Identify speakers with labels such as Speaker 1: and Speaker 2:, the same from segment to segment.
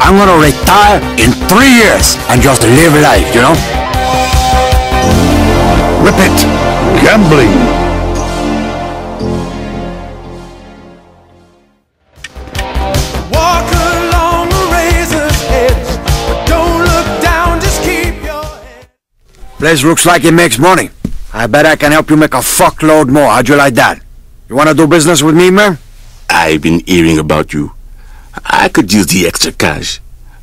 Speaker 1: I'm gonna retire in three years and just live life, you know?
Speaker 2: Rip it! Gambling!
Speaker 3: Walk along a razor's edge, but don't look down, just keep your head.
Speaker 1: Place looks like it makes money. I bet I can help you make a fuckload more. How'd you like that? You wanna do business with me, man?
Speaker 4: I've been hearing about you. I could use the extra cash.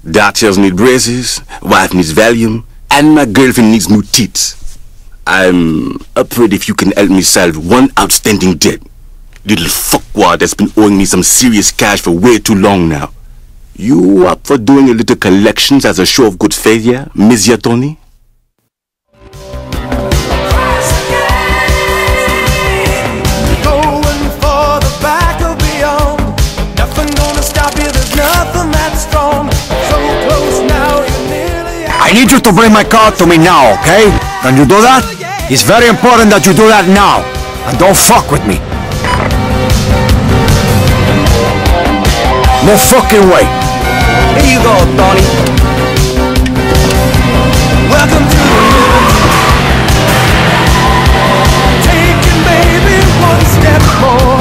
Speaker 4: Daughters need braces, wife needs Valium, and my girlfriend needs new teeth. I'm afraid if you can help me solve one outstanding debt. Little fuckwad that's been owing me some serious cash for way too long now. You up for doing a little collections as a show of good faith, Miss Tony?
Speaker 1: Need you to bring my car to me now, okay? Can you do that? It's very important that you do that now. And don't fuck with me. No fucking way.
Speaker 3: Here you go, Tony. Welcome to the living. Taking maybe one step more.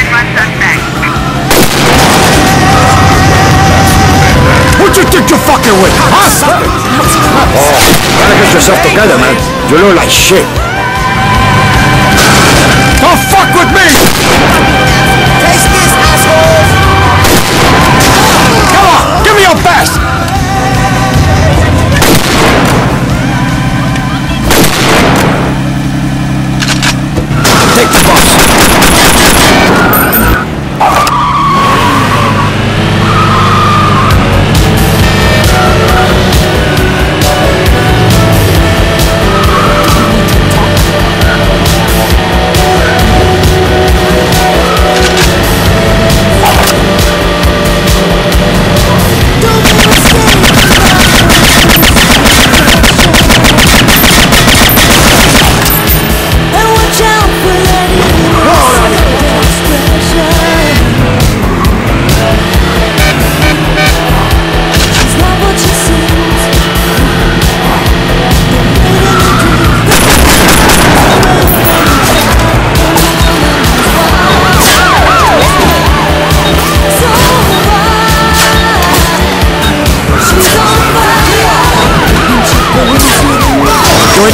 Speaker 5: And run suspect.
Speaker 1: Who you think you're fucking with, huh? Oh, gotta get yourself together, man. You look like shit.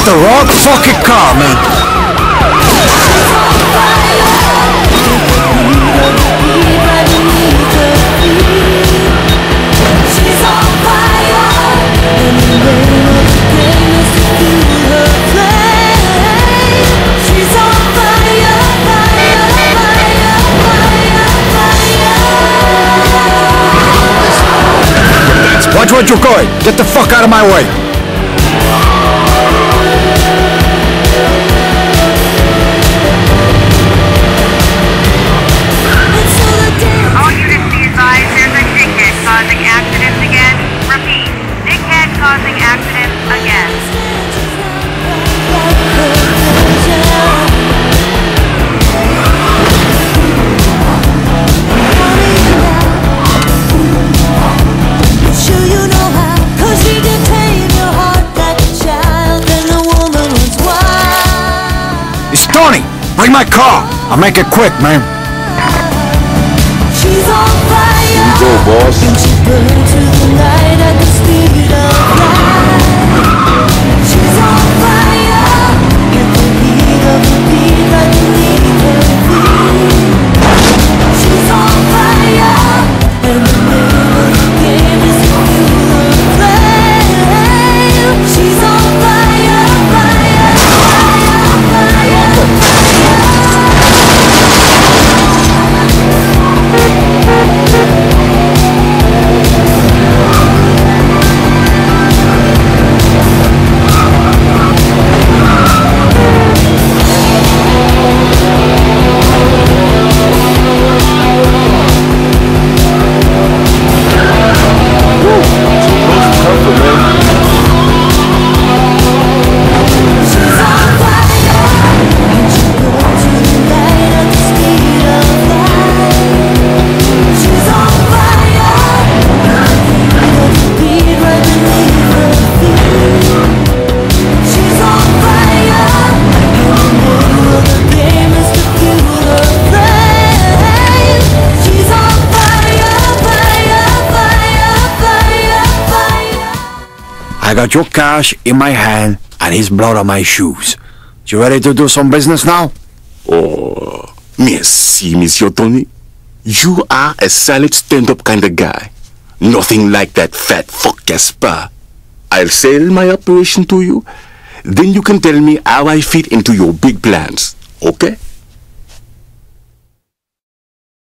Speaker 1: The wrong fucking car, man. She's all fire. She's all fire. She's all fire, fire. Watch what you're going. Get the fuck out of my way. Tony. Bring my car. I'll make it quick, man.
Speaker 6: She's on fire.
Speaker 2: Go, boss. Got your cash in my hand and his blood on my shoes. You ready to do some business now?
Speaker 4: Oh, merci, Monsieur Tony. You are a solid stand-up kind of guy. Nothing like that fat fuck Gaspar. I'll sell my operation to you. Then you can tell me how I fit into your big plans. Okay?